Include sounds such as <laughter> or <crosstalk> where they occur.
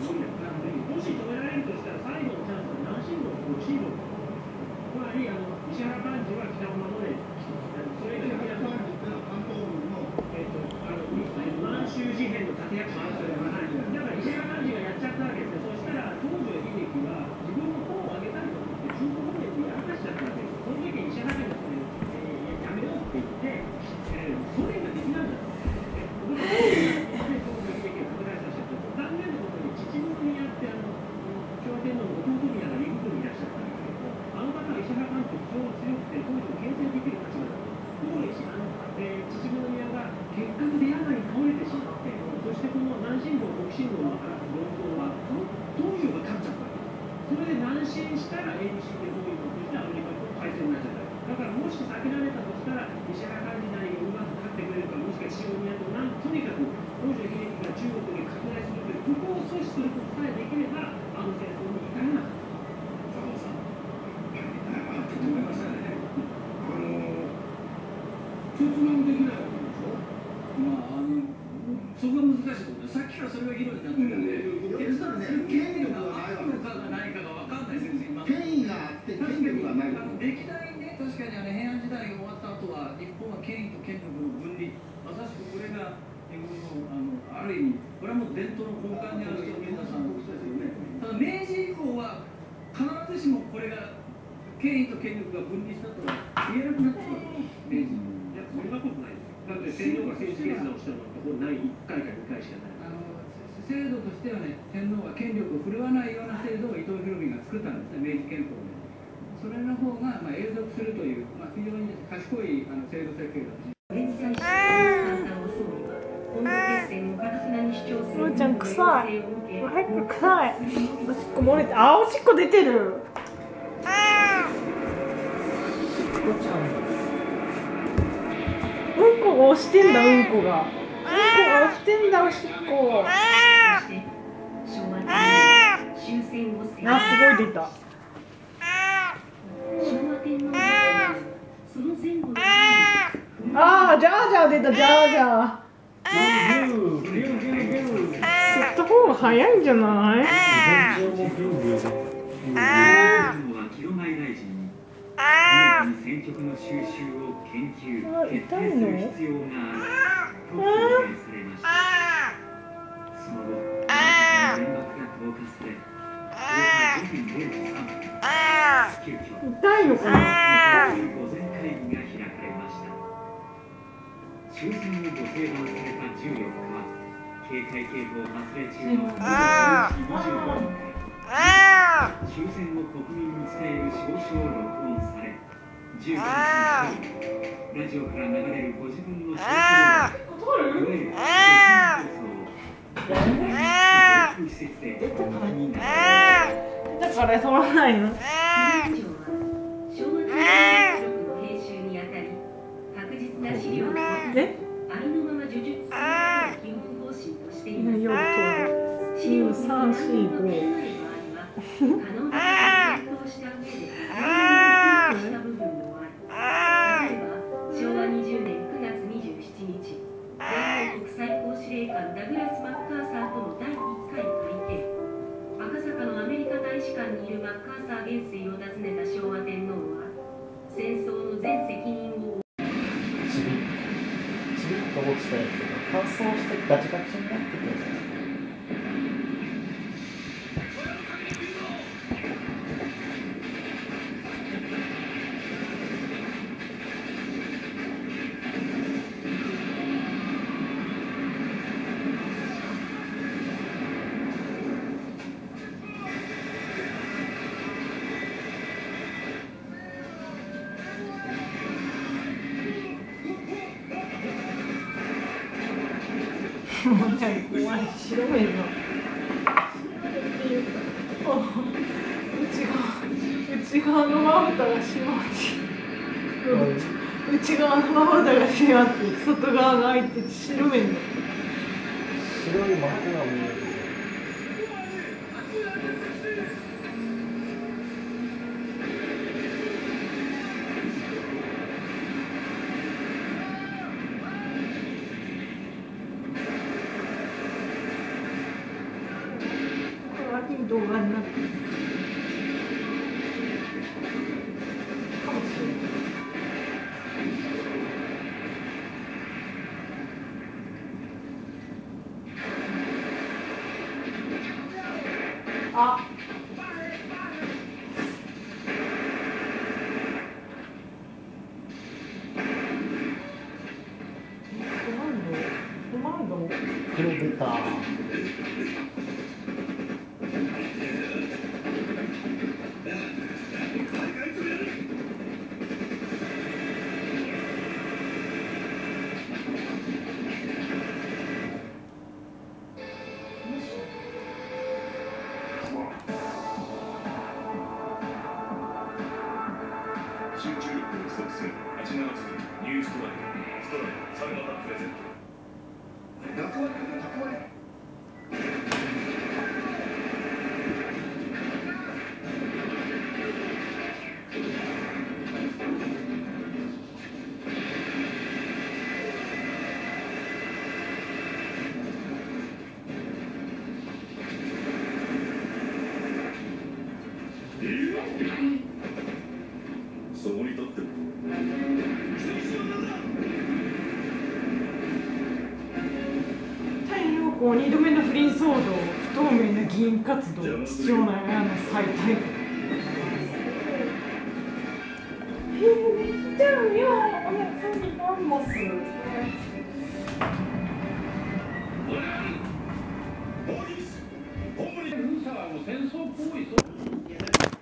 もし止められるとしたら最後のチャンスは南進路と北進路つまりあの石原幹事は北を守れそれ以外はえっとあの満州事変の立役者だから石原幹事がやっちゃったわけですよそしたら東条英機は自分の方を上げたりとかって中国方面でやらかしちゃったわけですその時に石原幹事がそれ、えー、やめようって言って、えー、ソ連ができなんだで僕は東条英機を拡大させちゃった残念なことに秩父宮ってあの昭和天皇の弟宮が陸軍にいらっしゃったんですけどあの方は石原幹事非常に強くて当時を牽制できる立場だったところが石あの、えー、秩父宮が結果的に山に倒れてしまってそしてこの南進路北進路の論争は東条が勝っちゃったわけですそれで南進したら ABC でどういうことしてアメリカと対戦になっちゃっただからもし避けられたとしたら石原幹事なりがうまく勝ってくれるかもしくは塩宮となんとにかく東条英機が中国に拡大するというここを阻止することさえできればあの戦争に至らなかった佐藤さん、と思いますよね。あの、決断できないわけでしょ？まあ、あの、そこが難しいところで、さっきからそれが議論になってるん。で、決断する権力が歴代ね、確かにあの平安時代が終わった後は、日本は権威と権力の分離、まさしくこれが日本のあのある意味、これはもう伝統の根幹にあると皆さんですよね。ただ明治以降は必ずしもこれが権威と権力が分離したとは言えなくなってくる明治。いや、そんなことないですよ。だって天皇が政治決断をしたのはここない1回か2回しかない。あの制度としてはね、天皇が権力を振るわないような制度を伊藤博文が作ったんですね、明治憲法で。それの方が、まあ、永続するという、まあ、非常に賢いあの制度設計だと。これに対して簡単を総理は本土決戦をかたくなに主張するむーちゃん。臭い要請を受け早く臭いおしっこ漏れてあおしっこ出てるうん。こが押してん。だうん。こがうん。こが押してん。だおしっこあすごい出たにあージャージャー出たジャージャー。吸った方が早いんじゃないは広前大臣に速やかに選挙区の収集を研究必要があると表明されましたその後原爆が投下され。10日午前0時3分急遽痛いのかな。午前会議が開かれました終戦をご請願された14日は警戒警報発令中の午前10時25分から終戦を国民に伝える証書を録音され15日ラジオから流れるご自分の証書をいわゆる初戦放送を施設でお聞きになりだから取らないのありのまま呪術する基本方針としています。<laughs> <laughs> チリッと落ちたやつが乾燥してガチガチになってくるじゃないもうちゃん。怖い白目のお内側内側のまぶたが閉まって内側のまぶたが閉まって外側が開いて白目になって白い膜が見えるあコマンドコマンド。これ出た集中力を不足する87次ニューストライクストライクサルマタプレゼント太陽光2度目の不倫騒動不透明な議員活動父親の再逮捕えーめっちゃ妙おやすみマンモスボディス本部にルーサはもう戦争行為